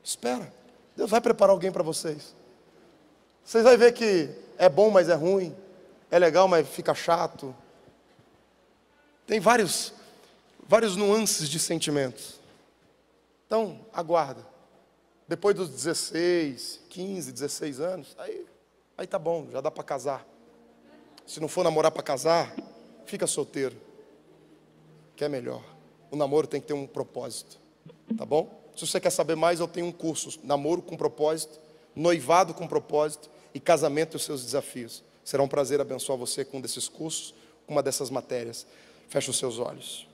espera. Deus vai preparar alguém para vocês. Vocês vão ver que é bom, mas é ruim. É legal, mas fica chato. Tem vários, vários nuances de sentimentos. Então, aguarda. Depois dos 16, 15, 16 anos, aí, aí tá bom, já dá para casar. Se não for namorar para casar, fica solteiro, que é melhor. O namoro tem que ter um propósito, tá bom? Se você quer saber mais, eu tenho um curso: namoro com propósito, noivado com propósito e casamento e os seus desafios. Será um prazer abençoar você com um desses cursos, uma dessas matérias. Feche os seus olhos.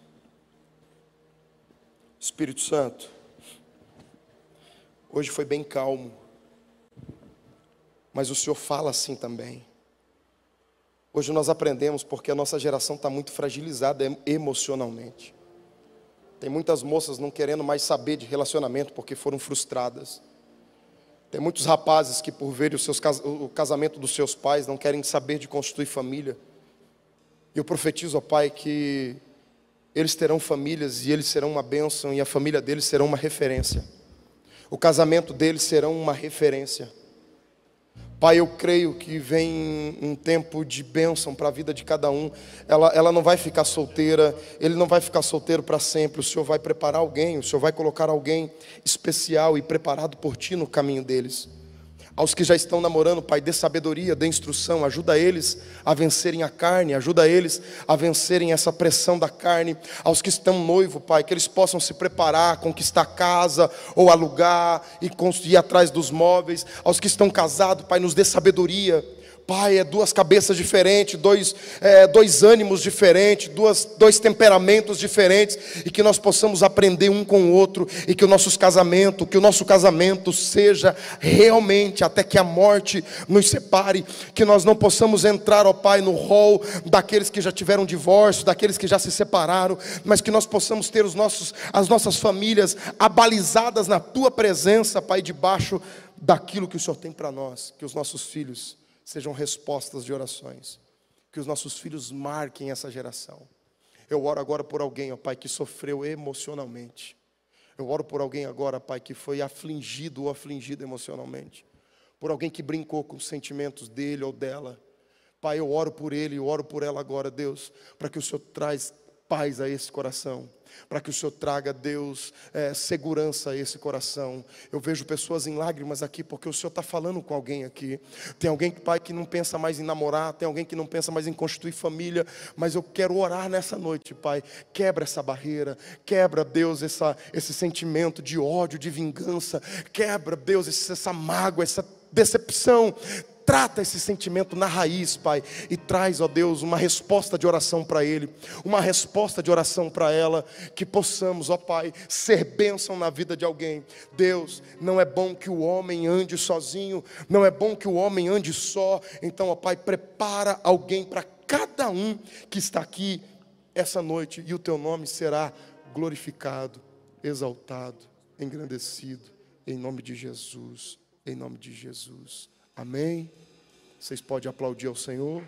Espírito Santo, hoje foi bem calmo, mas o Senhor fala assim também. Hoje nós aprendemos porque a nossa geração está muito fragilizada emocionalmente. Tem muitas moças não querendo mais saber de relacionamento porque foram frustradas. Tem muitos rapazes que, por verem seus, o casamento dos seus pais, não querem saber de constituir família. E eu profetizo, ó Pai, que eles terão famílias e eles serão uma bênção e a família deles será uma referência. O casamento deles será uma referência. Pai, eu creio que vem um tempo de bênção para a vida de cada um. Ela, ela não vai ficar solteira, ele não vai ficar solteiro para sempre. O Senhor vai preparar alguém, o Senhor vai colocar alguém especial e preparado por ti no caminho deles. Aos que já estão namorando, Pai, dê sabedoria, dê instrução, ajuda eles a vencerem a carne, ajuda eles a vencerem essa pressão da carne. Aos que estão noivo, Pai, que eles possam se preparar, conquistar casa ou alugar e construir atrás dos móveis. Aos que estão casados, Pai, nos dê sabedoria Pai, é duas cabeças diferentes, dois, é, dois ânimos diferentes, duas, dois temperamentos diferentes, e que nós possamos aprender um com o outro, e que o nosso casamento, que o nosso casamento seja realmente até que a morte nos separe, que nós não possamos entrar, ó Pai, no rol daqueles que já tiveram divórcio, daqueles que já se separaram, mas que nós possamos ter os nossos, as nossas famílias abalizadas na Tua presença, Pai, debaixo daquilo que o Senhor tem para nós, que os nossos filhos sejam respostas de orações. Que os nossos filhos marquem essa geração. Eu oro agora por alguém, ó Pai, que sofreu emocionalmente. Eu oro por alguém agora, Pai, que foi afligido ou afligido emocionalmente. Por alguém que brincou com os sentimentos dele ou dela. Pai, eu oro por ele, eu oro por ela agora, Deus, para que o Senhor traz paz a esse coração para que o Senhor traga, Deus, é, segurança a esse coração. Eu vejo pessoas em lágrimas aqui, porque o Senhor está falando com alguém aqui. Tem alguém, Pai, que não pensa mais em namorar, tem alguém que não pensa mais em constituir família, mas eu quero orar nessa noite, Pai. Quebra essa barreira, quebra, Deus, essa, esse sentimento de ódio, de vingança, quebra, Deus, essa mágoa, essa decepção, Trata esse sentimento na raiz, Pai, e traz, ó Deus, uma resposta de oração para ele, uma resposta de oração para ela, que possamos, ó Pai, ser bênção na vida de alguém. Deus, não é bom que o homem ande sozinho, não é bom que o homem ande só. Então, ó Pai, prepara alguém para cada um que está aqui essa noite e o teu nome será glorificado, exaltado, engrandecido, em nome de Jesus, em nome de Jesus. Amém? Vocês podem aplaudir ao Senhor.